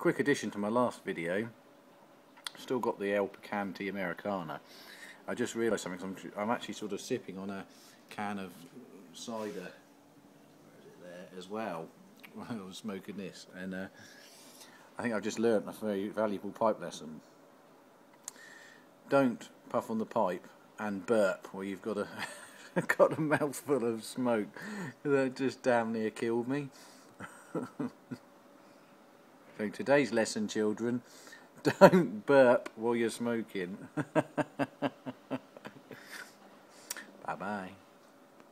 quick addition to my last video. Still got the El Picante Americana. I just realised something. I'm, I'm, actually sort of sipping on a can of cider there as well while I was smoking this, and uh, I think I've just learnt a very valuable pipe lesson. Don't puff on the pipe and burp where you've got a got a mouthful of smoke. That just damn near killed me. So today's lesson, children, don't burp while you're smoking. Bye-bye.